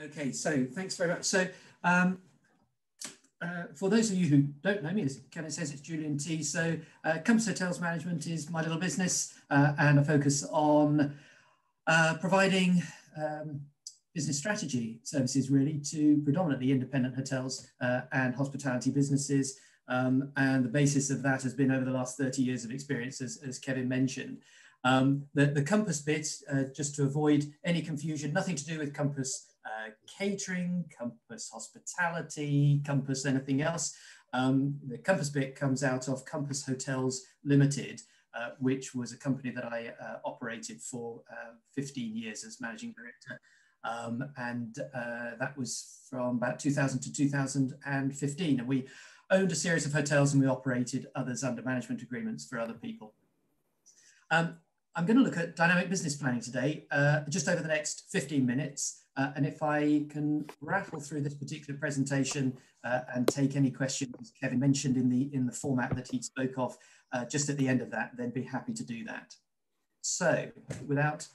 Okay, so thanks very much. So um, uh, for those of you who don't know me, as Kevin says, it's Julian Tee. So uh, Compass Hotels Management is my little business uh, and I focus on uh, providing um, business strategy services really to predominantly independent hotels uh, and hospitality businesses. Um, and the basis of that has been over the last 30 years of experience, as, as Kevin mentioned. Um, the, the Compass bit, uh, just to avoid any confusion, nothing to do with Compass uh, catering, Compass hospitality, Compass anything else. Um, the Compass bit comes out of Compass Hotels Limited, uh, which was a company that I uh, operated for uh, 15 years as managing director. Um, and uh, that was from about 2000 to 2015. And we owned a series of hotels and we operated others under management agreements for other people. Um, I'm going to look at dynamic business planning today, uh, just over the next 15 minutes. Uh, and if I can rattle through this particular presentation uh, and take any questions Kevin mentioned in the, in the format that he spoke of uh, just at the end of that, then be happy to do that. So without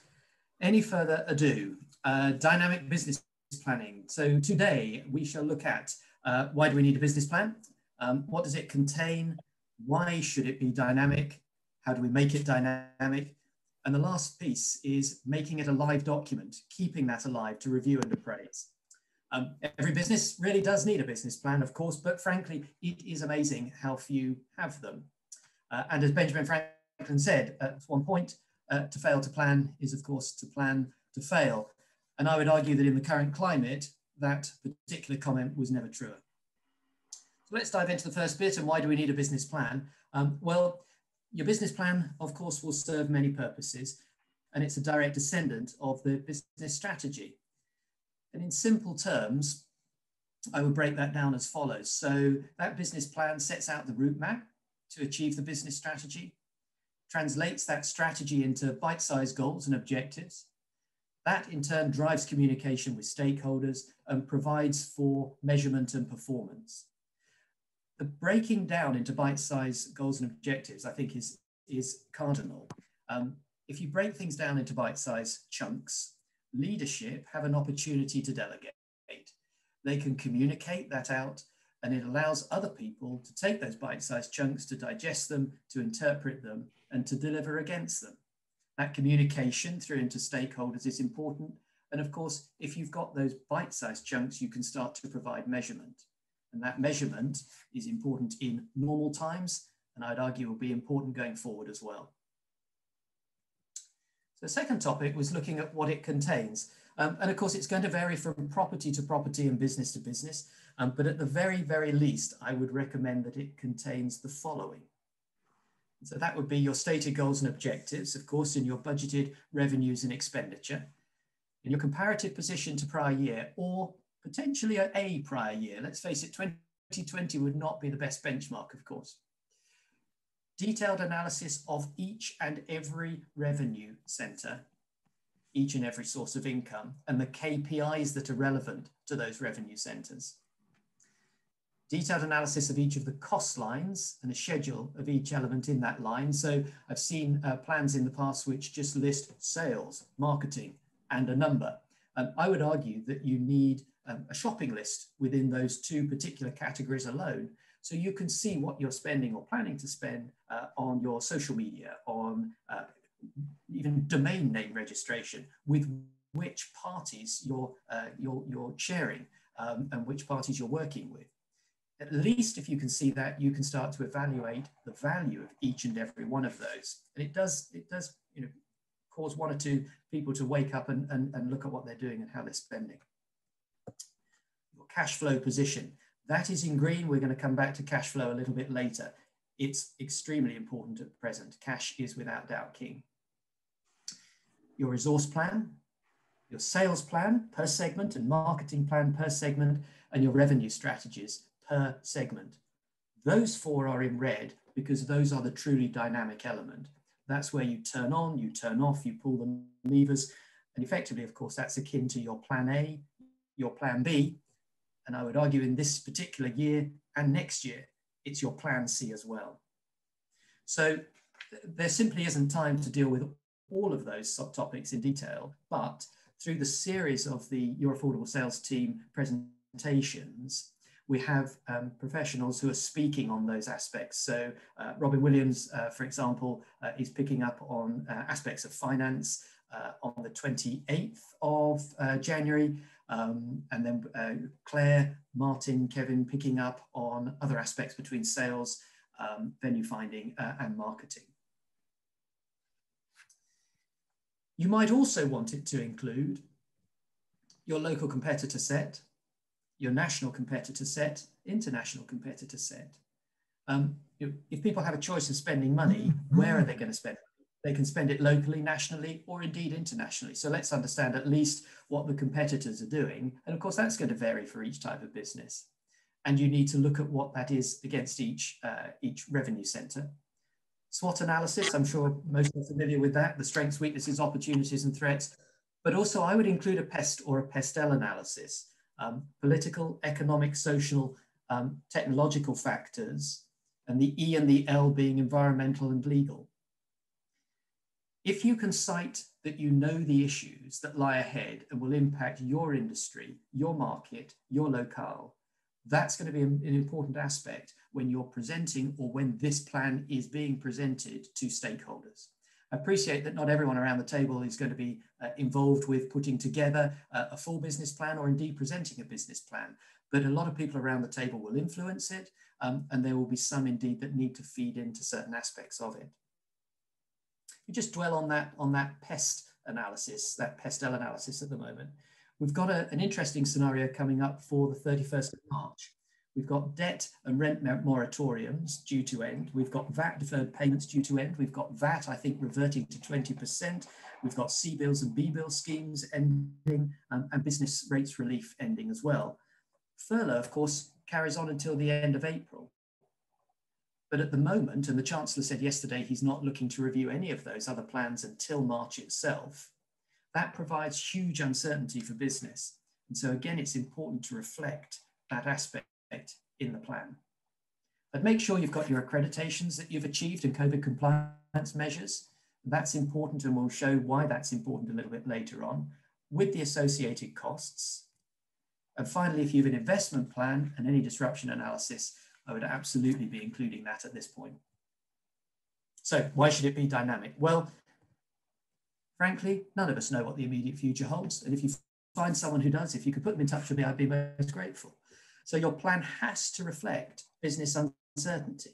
any further ado, uh, dynamic business planning. So today we shall look at uh, why do we need a business plan? Um, what does it contain? Why should it be dynamic? How do we make it dynamic? And the last piece is making it a live document, keeping that alive to review and appraise. Um, every business really does need a business plan, of course, but frankly, it is amazing how few have them. Uh, and as Benjamin Franklin said at one point, uh, to fail to plan is, of course, to plan to fail. And I would argue that in the current climate, that particular comment was never truer. So let's dive into the first bit and why do we need a business plan? Um, well, your business plan, of course, will serve many purposes and it's a direct descendant of the business strategy. And in simple terms, I would break that down as follows. So that business plan sets out the route map to achieve the business strategy, translates that strategy into bite-sized goals and objectives. That in turn drives communication with stakeholders and provides for measurement and performance the breaking down into bite-sized goals and objectives, I think, is is cardinal. Um, if you break things down into bite-sized chunks, leadership have an opportunity to delegate. They can communicate that out, and it allows other people to take those bite-sized chunks, to digest them, to interpret them, and to deliver against them. That communication through into stakeholders is important. And of course, if you've got those bite-sized chunks, you can start to provide measurement. And that measurement is important in normal times, and I'd argue will be important going forward as well. So the second topic was looking at what it contains. Um, and of course, it's going to vary from property to property and business to business. Um, but at the very, very least, I would recommend that it contains the following. So that would be your stated goals and objectives, of course, in your budgeted revenues and expenditure, in your comparative position to prior year, or potentially a prior year. Let's face it, 2020 would not be the best benchmark, of course. Detailed analysis of each and every revenue center, each and every source of income, and the KPIs that are relevant to those revenue centers. Detailed analysis of each of the cost lines and a schedule of each element in that line. So I've seen uh, plans in the past which just list sales, marketing, and a number. Um, I would argue that you need um, a shopping list within those two particular categories alone. So you can see what you're spending or planning to spend uh, on your social media, on uh, even domain name registration, with which parties you're, uh, you're, you're sharing um, and which parties you're working with. At least if you can see that, you can start to evaluate the value of each and every one of those. And it does, it does you know, cause one or two people to wake up and, and, and look at what they're doing and how they're spending cash flow position. That is in green. We're going to come back to cash flow a little bit later. It's extremely important at present. Cash is without doubt king. Your resource plan, your sales plan per segment and marketing plan per segment, and your revenue strategies per segment. Those four are in red because those are the truly dynamic element. That's where you turn on, you turn off, you pull the levers. And effectively, of course, that's akin to your plan A, your plan B, and I would argue in this particular year and next year, it's your plan C as well. So there simply isn't time to deal with all of those subtopics in detail, but through the series of the Your Affordable Sales Team presentations, we have um, professionals who are speaking on those aspects. So uh, Robin Williams, uh, for example, uh, is picking up on uh, aspects of finance uh, on the 28th of uh, January. Um, and then Claire, Martin, Kevin picking up on other aspects between sales, um, venue finding and marketing. You might also want it to include your local competitor set, your national competitor set, international competitor set. Um, if people have a choice of spending money, where are they going to spend? They can spend it locally, nationally, or indeed internationally. So let's understand at least what the competitors are doing. And of course, that's going to vary for each type of business. And you need to look at what that is against each, uh, each revenue center. SWOT analysis, I'm sure most are familiar with that, the strengths, weaknesses, opportunities, and threats. But also, I would include a PEST or a PESTEL analysis um, political, economic, social, um, technological factors, and the E and the L being environmental and legal. If you can cite that you know the issues that lie ahead and will impact your industry, your market, your locale, that's going to be an important aspect when you're presenting or when this plan is being presented to stakeholders I appreciate that not everyone around the table is going to be uh, involved with putting together uh, a full business plan or indeed presenting a business plan, but a lot of people around the table will influence it, um, and there will be some indeed that need to feed into certain aspects of it. You just dwell on that, on that pest analysis, that PESTEL analysis at the moment. We've got a, an interesting scenario coming up for the 31st of March. We've got debt and rent moratoriums due to end. We've got VAT deferred payments due to end. We've got VAT, I think, reverting to 20%. We've got CBILS and BBL schemes ending um, and business rates relief ending as well. Furlough, of course, carries on until the end of April. But at the moment, and the Chancellor said yesterday he's not looking to review any of those other plans until March itself, that provides huge uncertainty for business. And so again, it's important to reflect that aspect in the plan. But make sure you've got your accreditations that you've achieved and COVID compliance measures. That's important and we'll show why that's important a little bit later on with the associated costs. And finally, if you have an investment plan and any disruption analysis, I would absolutely be including that at this point. So why should it be dynamic? Well, frankly, none of us know what the immediate future holds. And if you find someone who does, if you could put them in touch with me, I'd be most grateful. So your plan has to reflect business uncertainty.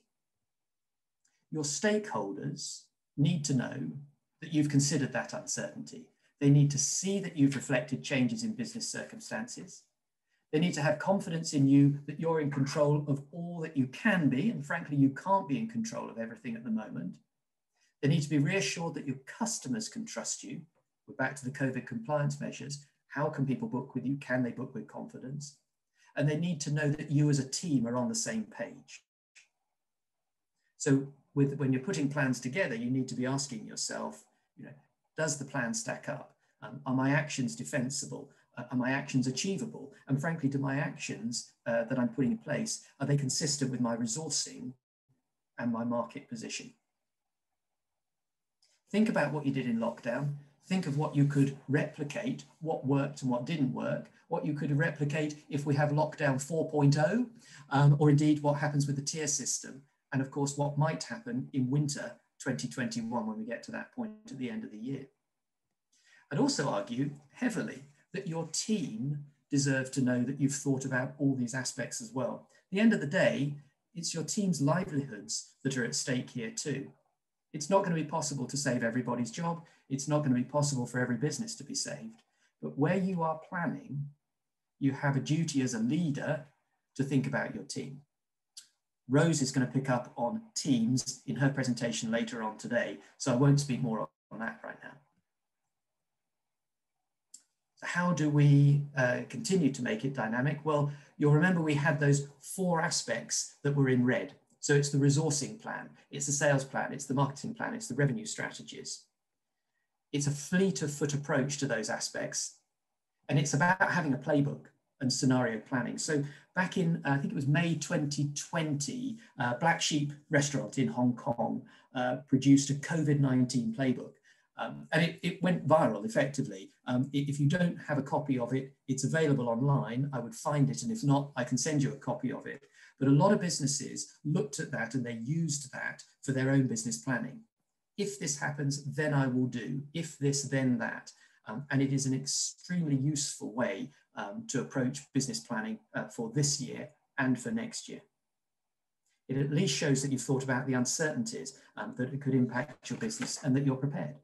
Your stakeholders need to know that you've considered that uncertainty. They need to see that you've reflected changes in business circumstances. They need to have confidence in you that you're in control of all that you can be, and frankly, you can't be in control of everything at the moment. They need to be reassured that your customers can trust you. We're back to the COVID compliance measures. How can people book with you? Can they book with confidence? and they need to know that you as a team are on the same page. So with, when you're putting plans together, you need to be asking yourself, you know, does the plan stack up? Um, are my actions defensible? Are my actions achievable? And frankly, do my actions uh, that I'm putting in place, are they consistent with my resourcing and my market position? Think about what you did in lockdown. Think of what you could replicate, what worked and what didn't work, what you could replicate if we have lockdown 4.0, um, or indeed what happens with the tier system. And of course, what might happen in winter 2021 when we get to that point at the end of the year. I'd also argue heavily that your team deserve to know that you've thought about all these aspects as well. At the end of the day, it's your team's livelihoods that are at stake here too. It's not going to be possible to save everybody's job. It's not going to be possible for every business to be saved. But where you are planning, you have a duty as a leader to think about your team. Rose is going to pick up on teams in her presentation later on today, so I won't speak more on that right now. How do we uh, continue to make it dynamic? Well, you'll remember we had those four aspects that were in red. So it's the resourcing plan, it's the sales plan, it's the marketing plan, it's the revenue strategies. It's a fleet of foot approach to those aspects and it's about having a playbook and scenario planning. So back in, uh, I think it was May 2020, uh, Black Sheep Restaurant in Hong Kong uh, produced a COVID-19 playbook. Um, and it, it, went viral effectively. Um, if you don't have a copy of it, it's available online. I would find it, and if not, I can send you a copy of it. But a lot of businesses looked at that and they used that for their own business planning. If this happens, then I will do. If this, then that. Um, and it is an extremely useful way um, to approach business planning uh, for this year and for next year. It at least shows that you've thought about the uncertainties um, that could impact your business and that you're prepared.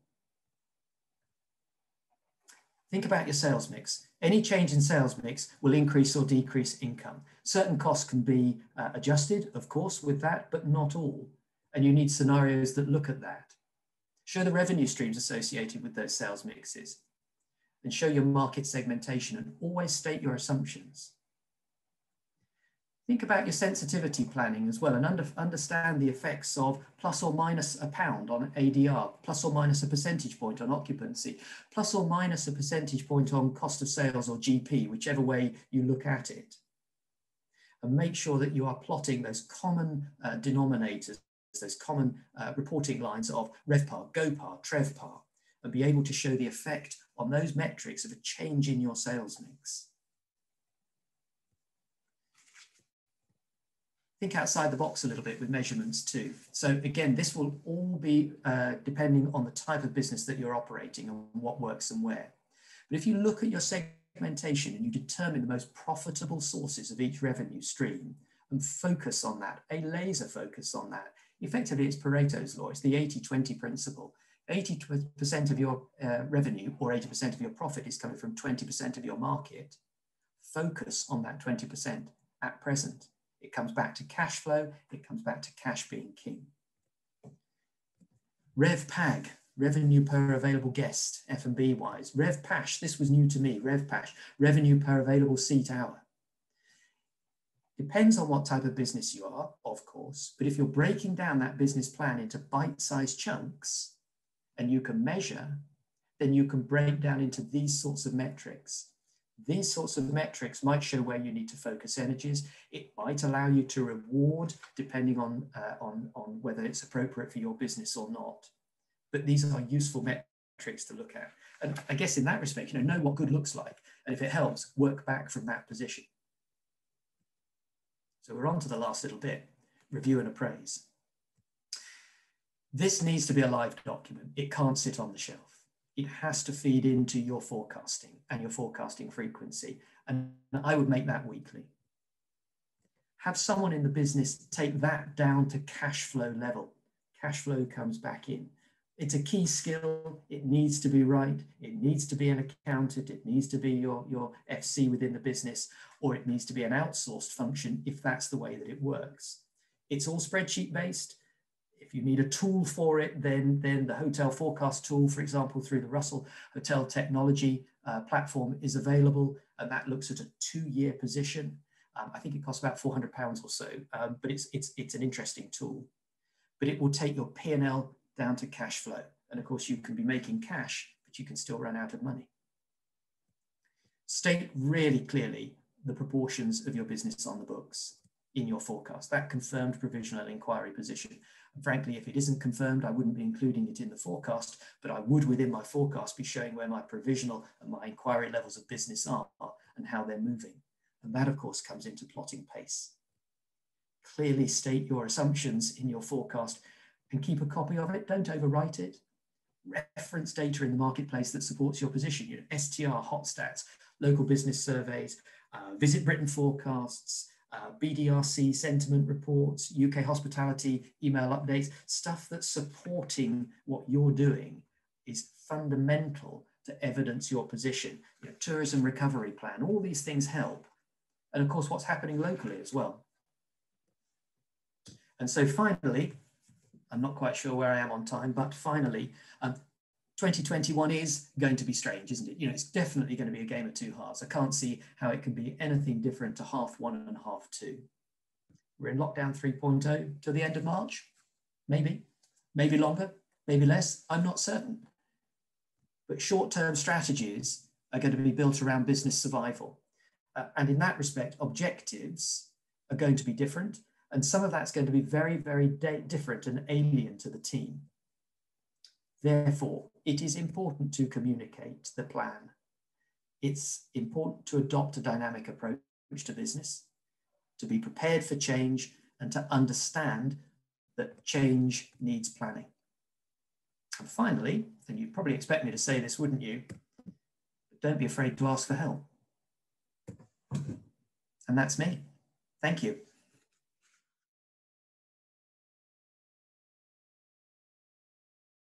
Think about your sales mix. Any change in sales mix will increase or decrease income. Certain costs can be uh, adjusted, of course, with that, but not all. And you need scenarios that look at that. Show the revenue streams associated with those sales mixes and show your market segmentation and always state your assumptions. Think about your sensitivity planning as well and under, understand the effects of plus or minus a pound on ADR, plus or minus a percentage point on occupancy, plus or minus a percentage point on cost of sales or GP, whichever way you look at it. And make sure that you are plotting those common uh, denominators, those common uh, reporting lines of RevPAR, GOPPAR, TREVPAR, and be able to show the effect on those metrics of a change in your sales mix. Think outside the box a little bit with measurements too. So again, this will all be uh, depending on the type of business that you're operating and what works and where. But if you look at your segmentation and you determine the most profitable sources of each revenue stream and focus on that, a laser focus on that, effectively it's Pareto's law, it's the 80-20 principle. 80% of your uh, revenue or 80% of your profit is coming from 20% of your market. Focus on that 20% at present it comes back to cash flow. It comes back to cash being king. RevPAG, revenue per available guest, F&B wise. RevPASH, this was new to me, RevPASH, revenue per available seat hour. Depends on what type of business you are, of course, but if you're breaking down that business plan into bite-sized chunks and you can measure, then you can break down into these sorts of metrics. These sorts of metrics might show where you need to focus energies. It might allow you to reward depending on, uh, on, on whether it's appropriate for your business or not. But these are useful metrics to look at. And I guess in that respect, you know, know what good looks like. And if it helps, work back from that position. So we're on to the last little bit, review and appraise. This needs to be a live document. It can't sit on the shelf it has to feed into your forecasting and your forecasting frequency. And I would make that weekly. Have someone in the business take that down to cash flow level. Cash flow comes back in. It's a key skill. It needs to be right. It needs to be an accountant. It needs to be your, your FC within the business, or it needs to be an outsourced function if that's the way that it works. It's all spreadsheet based if you need a tool for it, then, then the hotel forecast tool, for example, through the Russell Hotel Technology uh, platform is available, and that looks at a two-year position. Um, I think it costs about 400 pounds or so, um, but it's, it's, it's an interesting tool. But it will take your P&L down to cash flow. And of course, you can be making cash, but you can still run out of money. State really clearly the proportions of your business on the books in your forecast, that confirmed provisional inquiry position. And frankly, if it isn't confirmed, I wouldn't be including it in the forecast, but I would within my forecast be showing where my provisional and my inquiry levels of business are and how they're moving. And that, of course, comes into plotting pace. Clearly state your assumptions in your forecast and keep a copy of it. Don't overwrite it. Reference data in the marketplace that supports your position, you know, STR, HotStats, local business surveys, uh, Visit Britain forecasts, uh, BDRC sentiment reports, UK hospitality email updates, stuff that's supporting what you're doing is fundamental to evidence your position. You know, tourism recovery plan, all these things help. And of course, what's happening locally as well. And so finally, I'm not quite sure where I am on time, but finally, um, 2021 is going to be strange, isn't it? You know, it's definitely going to be a game of two halves. I can't see how it can be anything different to half one and half two. We're in lockdown 3.0 to the end of March, maybe, maybe longer, maybe less. I'm not certain. But short term strategies are going to be built around business survival. Uh, and in that respect, objectives are going to be different. And some of that's going to be very, very different and alien to the team. Therefore, it is important to communicate the plan. It's important to adopt a dynamic approach to business, to be prepared for change, and to understand that change needs planning. And finally, and you'd probably expect me to say this, wouldn't you? Don't be afraid to ask for help. And that's me. Thank you.